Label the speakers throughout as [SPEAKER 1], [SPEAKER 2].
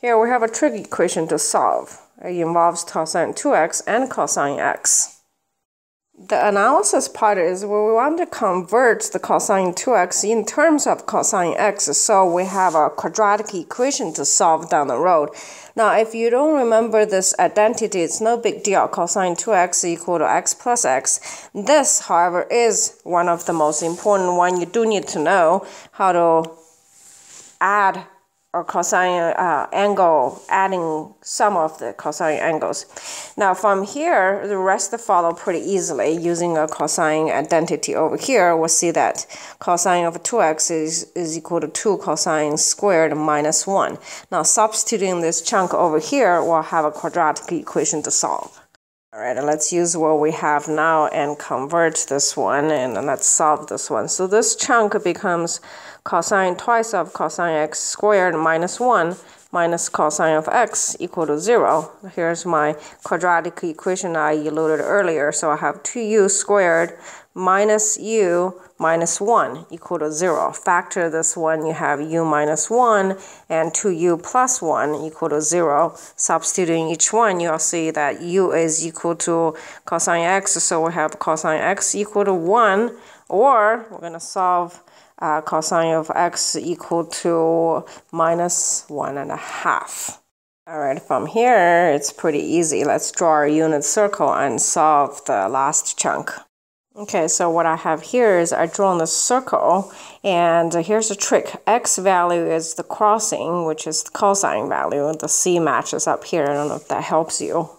[SPEAKER 1] Here we have a trig equation to solve. It involves cosine 2x and cosine x. The analysis part is where we want to convert the cosine 2x in terms of cosine x, so we have a quadratic equation to solve down the road. Now, if you don't remember this identity, it's no big deal. Cosine 2x equal to x plus x. This, however, is one of the most important one. You do need to know how to add or cosine uh, angle, adding some of the cosine angles. Now from here, the rest follow pretty easily using a cosine identity over here. We'll see that cosine of 2x is, is equal to 2 cosine squared minus 1. Now substituting this chunk over here, we'll have a quadratic equation to solve. All right, and let's use what we have now and convert this one, and let's solve this one. So this chunk becomes cosine twice of cosine x squared minus 1 minus cosine of x equal to 0. Here's my quadratic equation I alluded earlier. So I have 2u squared minus u minus 1 equal to 0. Factor this one, you have u minus 1 and 2u plus 1 equal to 0. Substituting each one, you'll see that u is equal to cosine x, so we have cosine x equal to 1, or we're going to solve uh, cosine of x equal to minus 1 and a half. Alright, from here, it's pretty easy. Let's draw our unit circle and solve the last chunk. Okay, so what I have here is I drawn the circle, and here's the trick. X value is the crossing, which is the cosine value. The C matches up here. I don't know if that helps you.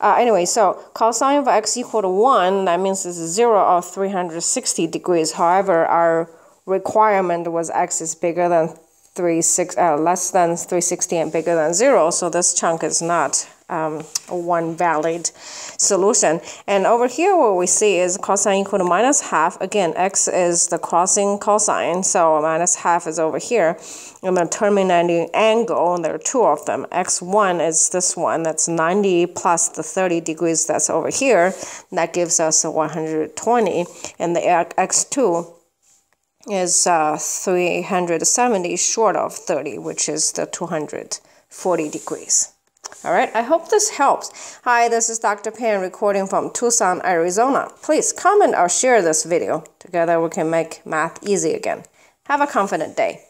[SPEAKER 1] Uh, anyway, so cosine of x equal to 1, that means it's 0 or 360 degrees. However, our requirement was x is bigger than 3, six, uh, less than 360 and bigger than 0, so this chunk is not um, one valid solution. And over here what we see is cosine equal to minus half. Again, x is the crossing cosine, so minus half is over here. And the terminating angle, and there are two of them. x1 is this one, that's 90 plus the 30 degrees that's over here. That gives us 120. And the x2 is uh, 370 short of 30, which is the 240 degrees. All right, I hope this helps. Hi, this is Dr. Pan recording from Tucson, Arizona. Please comment or share this video. Together we can make math easy again. Have a confident day.